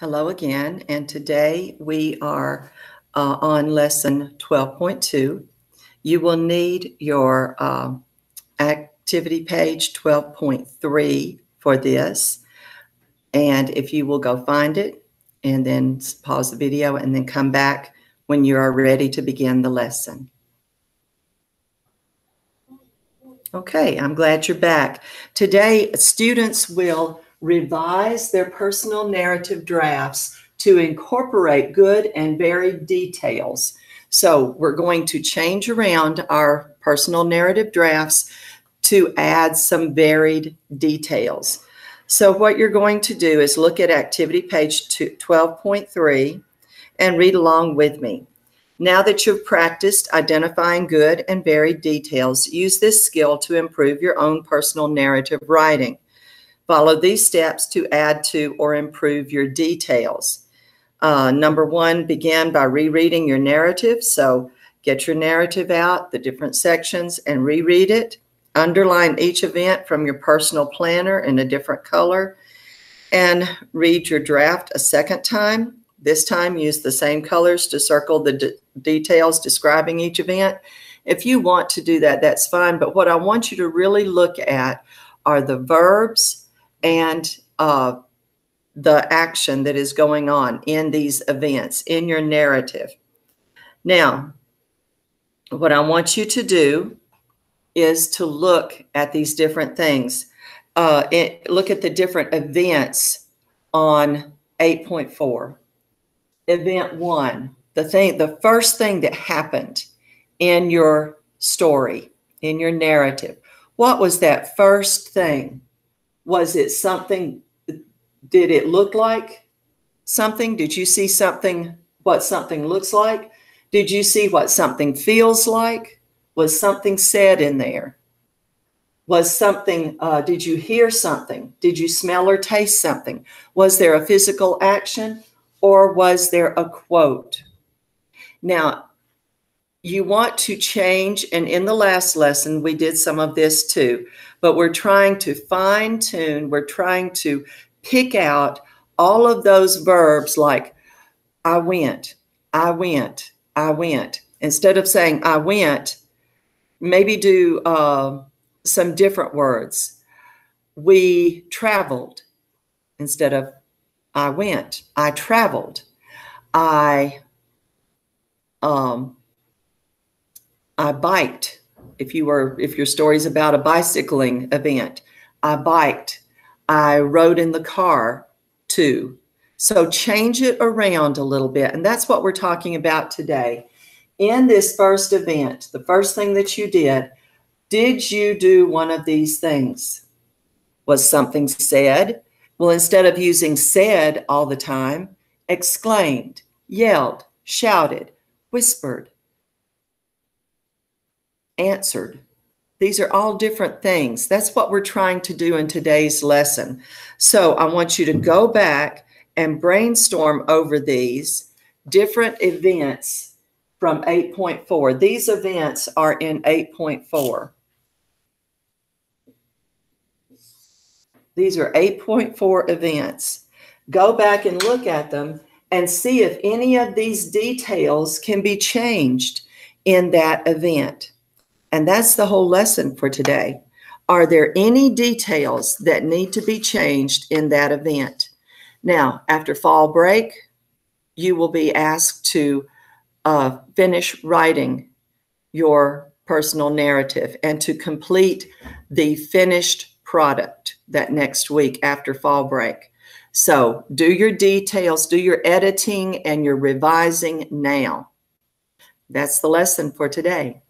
Hello again, and today we are uh, on lesson 12.2. You will need your uh, activity page 12.3 for this. And if you will go find it and then pause the video and then come back when you are ready to begin the lesson. Okay, I'm glad you're back. Today, students will revise their personal narrative drafts to incorporate good and varied details. So we're going to change around our personal narrative drafts to add some varied details. So what you're going to do is look at activity page 12.3 and read along with me. Now that you've practiced identifying good and varied details, use this skill to improve your own personal narrative writing. Follow these steps to add to or improve your details. Uh, number one, begin by rereading your narrative. So get your narrative out, the different sections, and reread it. Underline each event from your personal planner in a different color. And read your draft a second time. This time, use the same colors to circle the details describing each event. If you want to do that, that's fine. But what I want you to really look at are the verbs and uh, the action that is going on in these events, in your narrative. Now, what I want you to do is to look at these different things. Uh, it, look at the different events on 8.4. Event one, the thing, the first thing that happened in your story, in your narrative. What was that first thing? Was it something? Did it look like something? Did you see something, what something looks like? Did you see what something feels like? Was something said in there? Was something, uh, did you hear something? Did you smell or taste something? Was there a physical action or was there a quote? Now, you want to change, and in the last lesson, we did some of this too but we're trying to fine tune, we're trying to pick out all of those verbs like I went, I went, I went. Instead of saying I went, maybe do uh, some different words. We traveled instead of I went. I traveled. I um, I biked. If you were if your story's about a bicycling event i biked. I rode in the car too. So change it around a little bit and that's what we're talking about today. In this first event the first thing that you did did you do one of these things? Was something said? Well instead of using said all the time exclaimed yelled shouted whispered answered. These are all different things. That's what we're trying to do in today's lesson. So I want you to go back and brainstorm over these different events from 8.4. These events are in 8.4. These are 8.4 events. Go back and look at them and see if any of these details can be changed in that event. And that's the whole lesson for today. Are there any details that need to be changed in that event? Now, after fall break, you will be asked to uh, finish writing your personal narrative and to complete the finished product that next week after fall break. So do your details, do your editing and your revising now. That's the lesson for today.